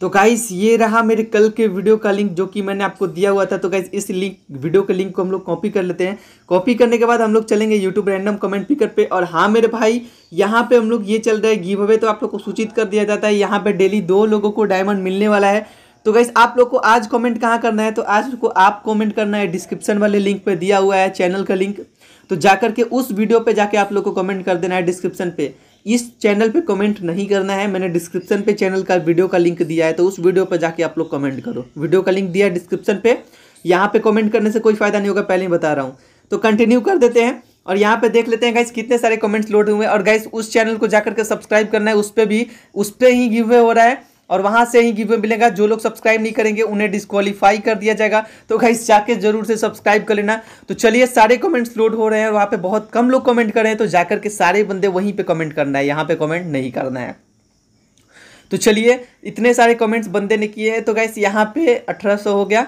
तो गाइस ये रहा मेरे कल के वीडियो का लिंक जो कि मैंने आपको दिया हुआ था। तो गाइस इस लिंक वीडियो के लिंक को हम लोग कॉपी कर लेते हैं। कॉपी करने के बाद हम लोग चलेंगे यूट्यूब रैंडम कमेंट पिकर पे। और हाँ मेरे भाई, यहाँ पे हम लोग ये चल रहा है गिव अवे तो आप लोग को सूचित कर दिया जाता है, यहाँ पे डेली दो लोगों को डायमंड मिलने वाला है। तो गाइस आप लोग को आज कमेंट कहाँ करना है? तो आज को आप कमेंट करना है डिस्क्रिप्शन वाले लिंक पे दिया हुआ है चैनल का लिंक तो जाकर के उस वीडियो पे जाके आप लोग को कमेंट कर देना है डिस्क्रिप्शन पे। इस चैनल पे कमेंट नहीं करना है, मैंने डिस्क्रिप्शन पे चैनल का वीडियो का लिंक दिया है तो उस वीडियो पर जाके आप लोग कमेंट करो। वीडियो का लिंक दिया है डिस्क्रिप्शन पे, यहाँ पे कमेंट करने से कोई फ़ायदा नहीं होगा, पहले ही बता रहा हूँ। तो कंटिन्यू कर देते हैं, और यहाँ पे देख लेते हैं गाइस कितने सारे कमेंट्स लोड हुए हैं, और गाइस उस चैनल को जाकर के सब्सक्राइब करना है, उस पर भी, उस पर ही गिव हो रहा है। और वहाँ से ही गिव मिलेगा। जो लोग सब्सक्राइब नहीं करेंगे, उन्हें डिस्कालीफाई कर दिया जाएगा। तो गाइस जाके ज़रूर से सब्सक्राइब कर लेना। तो चलिए, सारे कमेंट्स लोड हो रहे हैं वहाँ पे बहुत कम लोग कमेंट कर रहे हैं। तो जाकर के सारे बंदे वहीं पे कमेंट करना है। यहाँ पे कमेंट नहीं करना है। तो चलिए, इतने सारे कमेंट्स बंदे ने किए हैं। तो गाइस यहाँ पे अठारह सौ हो गया।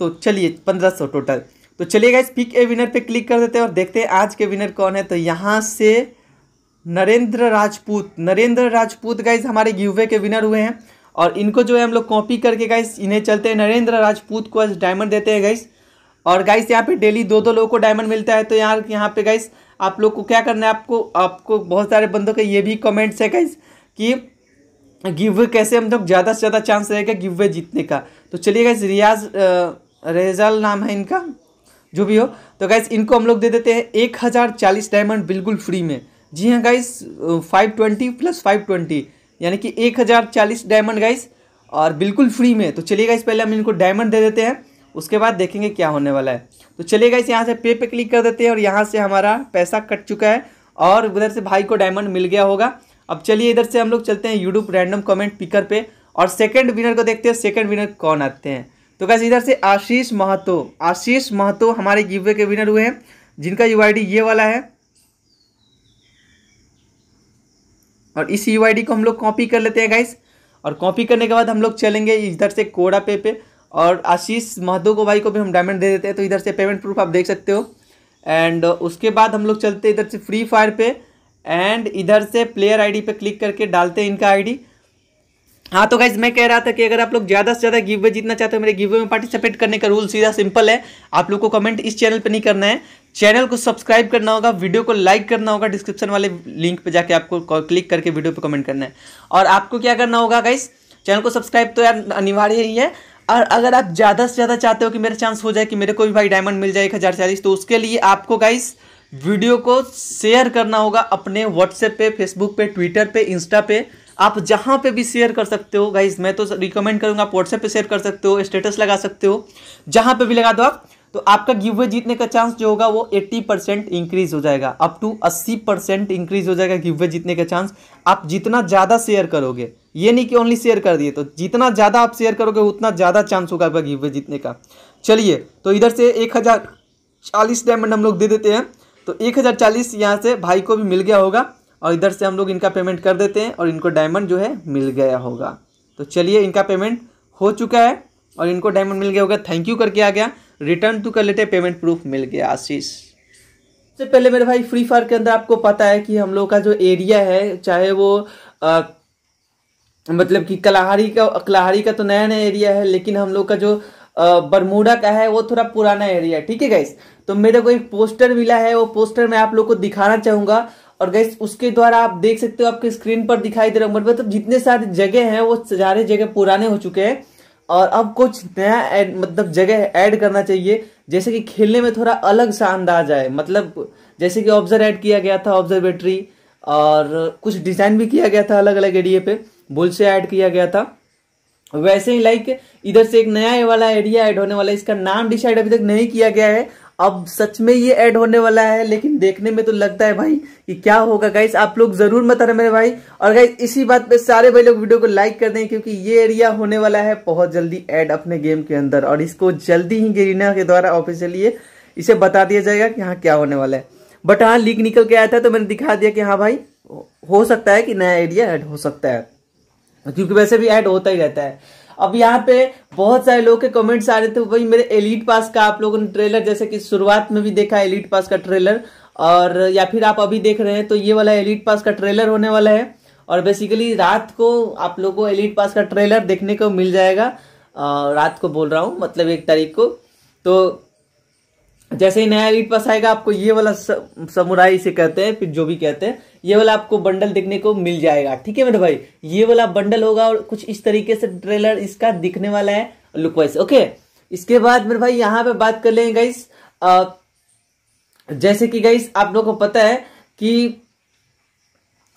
तो चलिए, पंद्रह टोटल तो चलिए गाइस पिक ए विनर पे क्लिक कर देते हैं और देखते हैं आज के विनर कौन है। तो यहाँ से नरेंद्र राजपूत नरेंद्र राजपूत गाइज़ हमारे गिवे के विनर हुए हैं। और इनको जो है हम लोग कॉपी करके गाइस इन्हें चलते हैं। नरेंद्र राजपूत को आज डायमंड देते हैं गाइस और गाइस यहाँ पे डेली दो दो लोगों को डायमंड मिलता है। तो यहाँ यहाँ पे गाइस आप लोग को क्या करना है? आपको आपको बहुत सारे बंदों के ये भी कमेंट्स है गाइस कि गिव कैसे हम लोग ज़्यादा से ज़्यादा चांस रहेगा गिव जीतने का। तो चलिए गाइस रियाज रेजल नाम है इनका, जो भी हो। तो गाइस इनको हम लोग दे देते हैं एक हज़ार चालीस डायमंड बिल्कुल फ्री में। जी हाँ guys five twenty plus five twenty यानी कि एक हज़ार चालीस डायमंड गाइस और बिल्कुल फ्री में। तो चलिए गाइस पहले हम इनको डायमंड दे देते हैं, उसके बाद देखेंगे क्या होने वाला है। तो चलिए गाइस यहाँ से पे पे क्लिक कर देते हैं और यहाँ से हमारा पैसा कट चुका है और उधर से भाई को डायमंड मिल गया होगा। अब चलिए, इधर से हम लोग चलते हैं यूट्यूब रैंडम कमेंट पिकर पे और सेकंड विनर को देखते हैं। सेकंड विनर कौन आते हैं? तो कैसे इधर से आशीष महतो। आशीष महतो हमारे गिवे के विनर हुए हैं, जिनका यू ये वाला है। और इस UID को हम लोग कॉपी कर लेते हैं गाइस और कॉपी करने के बाद हम लोग चलेंगे इधर से कोड़ा पे पे। और आशीष महतो को भाई को भी हम डायमंड दे देते हैं तो इधर से पेमेंट प्रूफ आप देख सकते हो। एंड उसके बाद हम लोग चलते इधर से फ्री फायर पे। एंड इधर से प्लेयर आईडी पे क्लिक करके डालते हैं इनका आईडी हाँ तो गाइज़ मैं कह रहा था कि अगर आप लोग ज़्यादा से ज़्यादा गिव जीतना चाहते हो, मेरे गिव में पार्टिसिपेट करने का रूल सीधा सिंपल है। आप लोग को कमेंट इस चैनल पे नहीं करना है। चैनल को सब्सक्राइब करना होगा, वीडियो को लाइक करना होगा, डिस्क्रिप्शन वाले लिंक पे जाके आपको क्लिक करके वीडियो पे कमेंट करना है। और आपको क्या करना होगा गाइस चैनल को सब्सक्राइब तो यार अनिवार्य ही है। और अगर आप ज़्यादा से ज़्यादा चाहते हो कि मेरा चांस हो जाए, कि मेरे को भी भाई डायमंड मिल जाए, एक हज़ार चालीस तो उसके लिए आपको गाइस वीडियो को शेयर करना होगा अपने व्हाट्सएप पे फेसबुक पे ट्विटर पे इंस्टा पे। आप जहाँ पे भी शेयर कर सकते हो गाइज़ मैं तो रिकमेंड करूँगा, आप व्हाट्सएप पे शेयर कर सकते हो स्टेटस लगा सकते हो। जहाँ पे भी लगा दो आप तो आपका गिव जीतने का चांस जो होगा वो 80 परसेंट इंक्रीज हो जाएगा। अप टू 80 परसेंट इंक्रीज हो जाएगा गिव जीतने का चांस आप जितना ज़्यादा शेयर करोगे, ये नहीं कि ओनली शेयर कर दिए तो जितना ज़्यादा आप शेयर करोगे, उतना ज़्यादा चांस होगा आपका गिव जीतने का। चलिए तो इधर से एक हज़ार चालीस डायमंड हम लोग दे देते हैं। तो एक हज़ार चालीस यहाँ से भाई को भी मिल गया होगा और इधर से हम लोग इनका पेमेंट कर देते हैं और इनको डायमंड जो है मिल गया होगा। तो चलिए, इनका पेमेंट हो चुका है और इनको डायमंड मिल गया होगा। थैंक यू करके आ गया। रिटर्न टू कर लेते पेमेंट प्रूफ मिल गया आशीष। सबसे पहले मेरे भाई फ्री फायर के अंदर आपको पता है कि हम लोग का जो एरिया है चाहे वो आ, मतलब कि कलाहारी का कलाहारी का तो नया नया एरिया है लेकिन हम लोग का जो बरमूडा का है वो थोड़ा पुराना एरिया है ठीक है गाइस तो मेरे को एक पोस्टर मिला है वो पोस्टर मैं आप लोग को दिखाना चाहूँगा। और गैस उसके द्वारा आप देख सकते हो आपके स्क्रीन पर दिखाई दे रहा है। मतलब जितने सारे जगह हैं वो सारे जगह पुराने हो चुके हैं। और अब कुछ नया मतलब जगह ऐड करना चाहिए, जैसे कि खेलने में थोड़ा अलग सा अंदाज आए। मतलब जैसे कि ऑब्ज़र्व ऐड किया गया था ऑब्जर्वेटरी और कुछ डिज़ाइन भी किया गया था अलग अलग एरिया पे। बुल से ऐड किया गया था। वैसे ही लाइक इधर से एक नया वाला एरिया ऐड होने वाला है। इसका नाम डिसाइड अभी तक नहीं किया गया है। अब सच में ये ऐड होने वाला है, लेकिन देखने में तो लगता है भाई कि क्या होगा। गाइस आप लोग ज़रूर मत रहे मेरे भाई। और गाइस इसी बात पे सारे भाई लोग वीडियो को लाइक कर दें, क्योंकि ये एरिया होने वाला है बहुत जल्दी ऐड अपने गेम के अंदर। और इसको जल्दी ही गेरीना के द्वारा ऑफिशियली इसे बता दिया जाएगा कि हाँ क्या होने वाला है। बट हाँ लीक निकल के आया था तो मैंने दिखा दिया कि हाँ भाई, हो सकता है कि नया एरिया ऐड हो सकता है। क्योंकि वैसे भी ऐड होता ही रहता है। अब यहाँ पे बहुत सारे लोग के कमेंट्स आ रहे थे भाई मेरे एलिट पास का आप लोगों ने ट्रेलर जैसे कि शुरुआत में भी देखा एलिट पास का ट्रेलर और या फिर आप अभी देख रहे हैं तो ये वाला एलिट पास का ट्रेलर होने वाला है। और बेसिकली रात को आप लोगों को एलिट पास का ट्रेलर देखने को मिल जाएगा। रात को बोल रहा हूँ मतलब एक तारीख को। तो जैसे ही नया एलिट पास आएगा, आपको ये वाला समुराई से कहते हैं, फिर जो भी कहते हैं, ये वाला आपको बंडल देखने को मिल जाएगा। ठीक है मेरे भाई? ये वाला बंडल होगा और कुछ इस तरीके से ट्रेलर इसका दिखने वाला है। लुक वाइज ओके इसके बाद मेरे भाई, यहाँ पे बात कर लेंगे गाइस जैसे कि गाइस आप लोग को पता है कि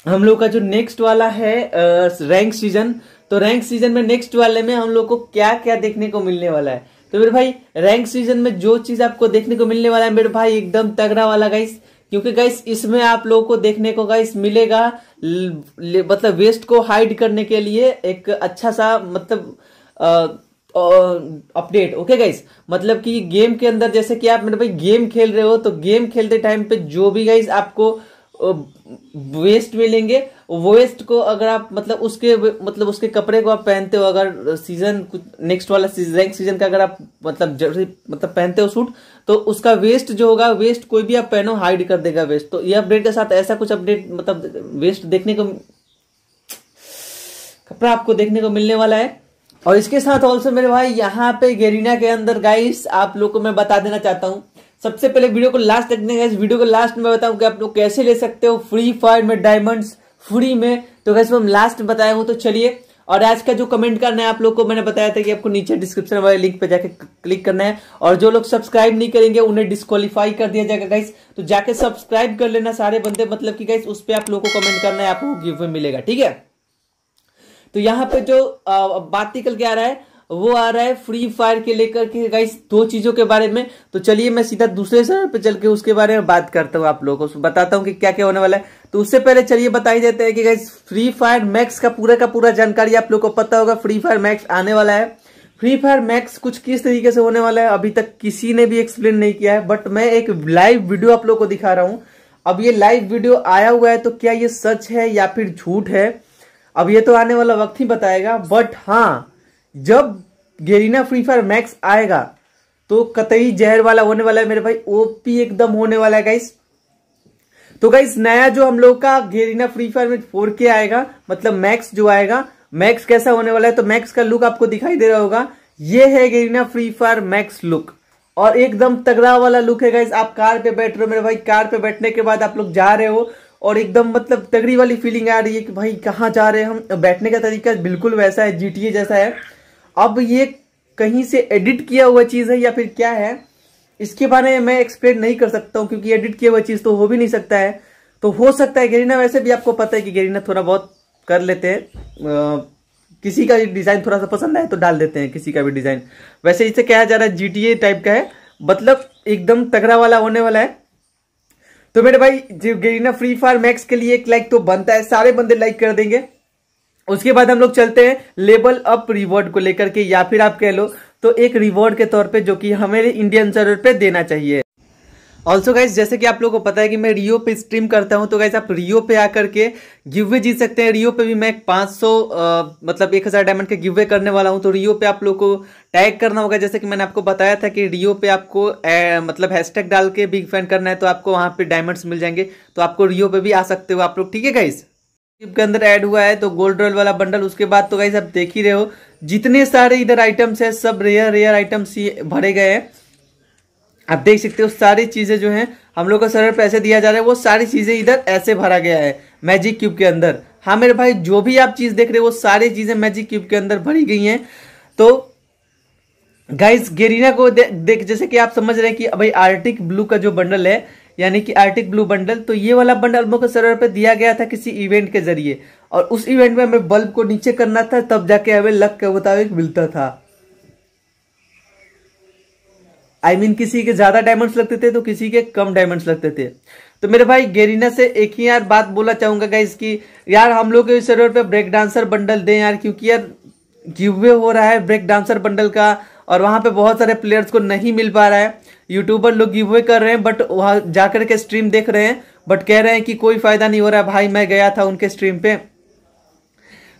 हम लोग का जो नेक्स्ट वाला है रैंक सीज़न तो रैंक सीज़न में नेक्स्ट वाले में हम लोग को क्या क्या देखने को मिलने वाला है। तो मेरे भाई रैंक सीज़न में जो चीज़ आपको देखने को मिलने वाला है, मेरे भाई, एकदम तगड़ा वाला गाइस क्योंकि गाइस इसमें आप लोगों को देखने को गाइस मिलेगा मतलब वेस्ट को हाइड करने के लिए एक अच्छा सा मतलब अपडेट ओके गाइस मतलब कि गेम के अंदर, जैसे कि आप मेरे भाई गेम खेल रहे हो तो गेम खेलते टाइम पे जो भी गाइस आपको वेस्ट में लेंगे। वेस्ट को अगर आप मतलब उसके मतलब उसके कपड़े को आप पहनते हो, अगर सीज़न कुछ नेक्स्ट वाला रैंक सीज़न का अगर आप मतलब जर्सी मतलब पहनते हो सूट तो उसका वेस्ट जो होगा वेस्ट कोई भी आप पहनो हाइड कर देगा वेस्ट तो ये अपडेट के साथ ऐसा कुछ अपडेट मतलब वेस्ट देखने को, कपड़ा आपको देखने को मिलने वाला है। और इसके साथ ऑल्सो मेरे भाई, यहाँ पे गेरिना के अंदर गाइस आप लोग को मैं बता देना चाहता हूँ। सबसे पहले वीडियो को लास्ट तक देखने इस वीडियो को लास्ट में बताऊँ कि आप लोग कैसे ले सकते हो फ्री फायर में डायमंड्स फ्री में। तो कैसे हम लास्ट बताया हूँ तो चलिए। और आज का जो कमेंट करना है, आप लोग को मैंने बताया था कि आपको नीचे डिस्क्रिप्शन वाले लिंक पे जाके क्लिक करना है। और जो लोग सब्सक्राइब नहीं करेंगे, उन्हें डिस्कालीफाई कर दिया जाएगा गाइस तो जाके सब्सक्राइब कर लेना सारे बंदे। मतलब कि गाइस उस पर आप लोग को कमेंट करना है, आपको गिफ्ट मिलेगा, ठीक है? तो यहाँ पे जो बात निकल के आ रहा है वो आ रहा है फ्री फायर के लेकर के गाइस दो चीज़ों के बारे में। तो चलिए मैं सीधा दूसरे शहर पे चल के उसके बारे में बात करता हूँ आप लोगों को बताता हूँ कि क्या क्या होने वाला है। तो उससे पहले चलिए बताई देते हैं कि गाइस फ्री फायर मैक्स का पूरा का पूरा जानकारी आप लोग को पता होगा। फ्री फायर मैक्स आने वाला है। फ्री फायर मैक्स कुछ किस तरीके से होने वाला है, अभी तक किसी ने भी एक्सप्लेन नहीं किया है बट मैं एक लाइव वीडियो आप लोग को दिखा रहा हूँ। अब ये लाइव वीडियो आया हुआ है तो क्या ये सच है या फिर झूठ है? अब ये तो आने वाला वक्त ही बताएगा बट हाँ जब गेरीना फ्री फायर मैक्स आएगा तो कतई जहर वाला होने वाला है मेरे भाई, ओपी एकदम होने वाला है गाइस तो गाइस नया जो हम लोग का गेरीना फ्री फायर में फोर के आएगा मतलब मैक्स जो आएगा, मैक्स कैसा होने वाला है तो मैक्स का लुक आपको दिखाई दे रहा होगा। ये है Garena Free Fire Max look और एकदम तगड़ा वाला लुक है गाइस आप कार पे बैठ रहे हो, मेरे भाई, कार पे बैठने के बाद आप लोग जा रहे हो, और एकदम मतलब तगड़ी वाली फीलिंग आ रही है कि भाई, कहाँ जा रहे हैं हम? बैठने का तरीका बिल्कुल वैसा है जीटीए जैसा है। अब ये कहीं से एडिट किया हुआ चीज़ है या फिर क्या है, इसके बारे में मैं एक्सप्लेन नहीं कर सकता हूँ, क्योंकि एडिट किया हुआ चीज़ तो हो भी नहीं सकता है। तो हो सकता है गेरीना वैसे भी आपको पता है कि गेरीना थोड़ा बहुत कर लेते हैं। किसी का डिज़ाइन थोड़ा सा पसंद आए तो डाल देते हैं, किसी का भी डिज़ाइन वैसे इसे कहा जा रहा है जीटीए टाइप का है मतलब एकदम तगड़ा वाला होने वाला है। तो मेरे भाई जो गेरीना फ्री फायर मैक्स के लिए एक लाइक तो बनता है, सारे बंदे लाइक कर देंगे। उसके बाद हम लोग चलते हैं लेवल अप रिवॉर्ड को लेकर के या फिर आप कह लो तो एक रिवॉर्ड के तौर पे जो कि हमें इंडियन सर्वर पे देना चाहिए। ऑल्सो गाइज़ जैसे कि आप लोगों को पता है कि मैं रियो पे स्ट्रीम करता हूँ तो गाइज़ आप रियो पे आकर के गिवे जीत सकते हैं। रियो पे भी मैं 500 आ, मतलब 1000 डायमंड के गिवे करने वाला हूँ तो रियो पे आप लोग को टैग करना होगा। जैसे कि मैंने आपको बताया था कि रियो पे आपको ए, मतलब हैशटैग डाल के बिग फ़ैन करना है तो आपको वहाँ पे डायमंड्स मिल जाएँगे। तो आपको रियो पे भी आ सकते हो आप लोग ठीक है गाइज़ के अंदर ऐड हुआ है तो गोल्ड रॉयल वाला बंडल उसके बाद तो गाइस आप देख ही रहे हो जितने सारे इधर आइटम्स है सब रेयर रेयर आइटम्स भरे गए हैं। आप देख सकते हो सारी चीज़ें जो हैं हम लोग को सरल पैसे दिया जा रहा है वो सारी चीज़ें इधर ऐसे भरा गया है मैजिक क्यूब के अंदर। हाँ मेरे भाई जो भी आप चीज़ देख रहे हो वो सारी चीज़ें मैजिक क्यूब के अंदर भरी गई हैं। तो गाइस गेरीना को दे, देख जैसे कि आप समझ रहे हैं कि भाई आर्टिक ब्लू का जो बंडल है यानी कि आर्टिक ब्लू बंडल तो ये वाला बंडल मुझे सर्वर पे दिया गया था किसी इवेंट के ज़रिए। और उस इवेंट में हमें बल्ब को नीचे करना था तब जाके हमें लक के मुताबिक मिलता था। आई I मीन mean, किसी के ज़्यादा डायमंड्स लगते थे तो किसी के कम डायमंड्स लगते थे। तो मेरे भाई गेरीना से एक ही यार बात बोला चाहूँगा गाइस कि यार हम लोग सर्वर पे ब्रेक डांसर बंडल दें यार क्योंकि यार गिवे हो रहा है ब्रेक डांसर बंडल का। और वहाँ पे बहुत सारे प्लेयर्स को नहीं मिल पा रहा है। यूट्यूबर लोग गिव कर रहे हैं बट वहाँ जाकर के स्ट्रीम देख रहे हैं बट कह रहे हैं कि कोई फ़ायदा नहीं हो रहा भाई मैं गया था उनके स्ट्रीम पे।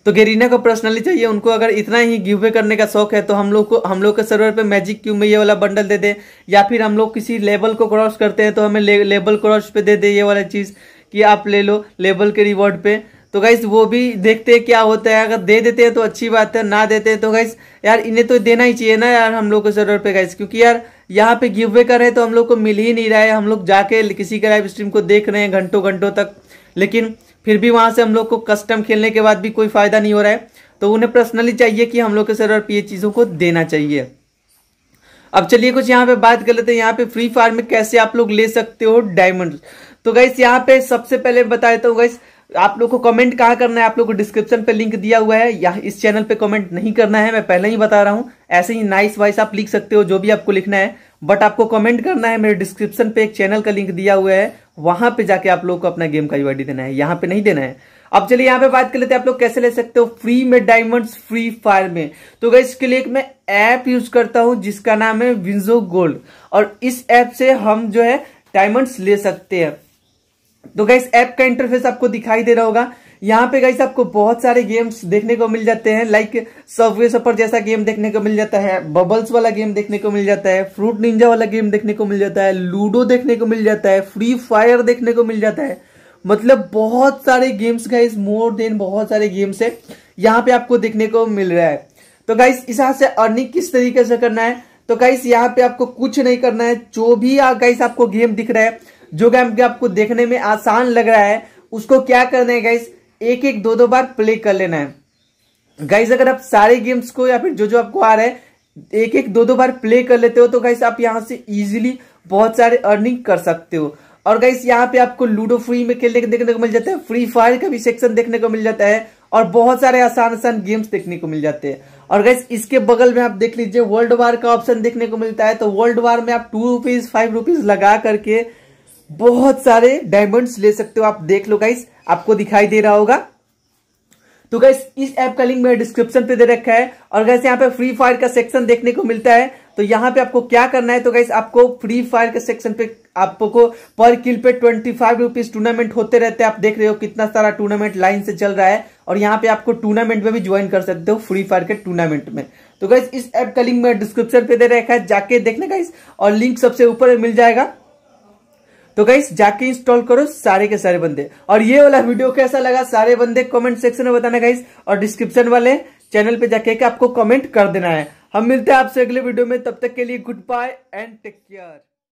तो गेरीना को पर्सनली चाहिए उनको अगर इतना ही गिवे करने का शौक है तो हम लोग को हम लोग के सर्वर पे मैजिक क्यू में ये वाला बंडल दे दे या फिर हम लोग किसी लेवल को क्रॉस करते हैं तो हमें ले, लेवल क्रॉस पे दे दे ये वाला चीज़ कि आप ले लो लेवल के रिवॉर्ड पे। तो गाइस वो भी देखते हैं क्या होता है। अगर दे देते हैं तो अच्छी बात है, ना देते हैं तो गाइस यार इन्हें तो देना ही चाहिए ना यार हम लोग को सर्वर पे गाइस क्योंकि यार यहाँ पे गिव वे कर रहे हैं तो हम लोग को मिल ही नहीं रहा है। हम लोग जाके किसी के लाइव स्ट्रीम को देख रहे हैं घंटों घंटों तक, लेकिन फिर भी वहाँ से हम लोग को कस्टम खेलने के बाद भी कोई फ़ायदा नहीं हो रहा है। तो उन्हें पर्सनली चाहिए कि हम लोग के सर्वर पे ये चीज़ों को देना चाहिए। अब चलिए कुछ यहाँ पे बात कर लेते हैं। यहाँ पे फ्री फायर में कैसे आप लोग ले सकते हो डायमंड तो गाइस यहाँ पे सबसे पहले बता देता हूँ गाइस आप लोग को कमेंट कहाँ करना है? आप लोग को डिस्क्रिप्शन पे लिंक दिया हुआ है। या इस चैनल पे कमेंट नहीं करना है, मैं पहले ही बता रहा हूँ। ऐसे ही नाइस वाइस आप लिख सकते हो, जो भी आपको लिखना है। बट आपको कमेंट करना है, मेरे डिस्क्रिप्शन पे एक चैनल का लिंक दिया हुआ है। वहाँ पे जाके आप लोग को अपना गेम का यूआईडी देना है। यहाँ पे नहीं देना है। अब चलिए, यहाँ पे बात कर लेते हैं। आप लोग कैसे ले सकते हो? फ्री में डायमंड्स फ्री फायर में। तो गई इसके लिए मैं ऐप यूज़ करता हूँ, जिसका नाम है विंजो गोल्ड और इस ऐप से हम जो है डायमंड्स ले सकते हैं। तो गाइस ऐप का इंटरफेस आपको दिखाई दे रहा होगा। यहाँ पे गाइस आपको बहुत सारे गेम्स देखने को मिल जाते हैं। लाइक सबवे सफ़र जैसा गेम देखने को मिल जाता है बबल्स वाला गेम देखने को मिल जाता है फ्रूट निंजा वाला गेम देखने को मिल जाता है लूडो देखने को मिल जाता है फ्री फायर देखने को मिल जाता है। मतलब बहुत सारे गेम्स गाइस मोर देन बहुत सारे गेम्स है। यहाँ पे आपको देखने को मिल रहा है। तो गाइस इस से अर्निंग किस तरीके से करना है? तो गाइस यहाँ पे आपको कुछ नहीं करना है। जो भी गाइस आपको गेम दिख रहा है जो गेम आपको देखने में आसान लग रहा है, उसको क्या करना है गाइस एक एक दो दो बार प्ले कर लेना है। गाइस अगर आप सारे गेम्स को या फिर जो जो आपको आ रहा है एक एक दो दो बार प्ले कर लेते हो तो गाइस आप यहाँ से इजीली बहुत सारे अर्निंग कर सकते हो। और गाइस यहाँ पे आपको लूडो फ्री में खेलने देखने को मिल जाता है। फ्री फायर का भी सेक्शन देखने को मिल जाता है और बहुत सारे आसान आसान गेम्स देखने को मिल जाते हैं। और गाइस इसके बगल में आप देख लीजिए वर्ल्ड वार का ऑप्शन देखने को मिलता है। तो वर्ल्ड वार में आप टू रुपीज़ फाइव रुपीज़ लगा करके बहुत सारे डायमंड्स ले सकते हो आप। देख लो गाइस आपको दिखाई दे रहा होगा। तो गाइस इस ऐप का लिंक मेरे डिस्क्रिप्शन पे दे रखा है। और गैस यहाँ पे फ्री फायर का सेक्शन देखने को मिलता है। तो यहाँ पे आपको क्या करना है? तो गाइस आपको फ्री फायर के सेक्शन पे आपको पर किल पे ट्वेंटी फाइव रुपीज़ टूर्नामेंट होते रहते हैं। आप देख रहे हो कितना सारा टूर्नामेंट लाइन से चल रहा है। और यहाँ पे आपको टूर्नामेंट में भी ज्वाइन कर सकते हो फ्री फायर के टूर्नामेंट में। तो गाइस इस ऐप का लिंक मैं डिस्क्रिप्शन पे दे रखा है। जाके देखने गाइस और लिंक सबसे ऊपर मिल जाएगा। तो गाइस जाके इंस्टॉल करो सारे के सारे बंदे। और ये वाला वीडियो कैसा लगा, सारे बंदे कमेंट सेक्शन में बताना गाइस और डिस्क्रिप्शन वाले चैनल पे जाके आपको कमेंट कर देना है। हम मिलते हैं आपसे अगले वीडियो में, तब तक के लिए good bye and take care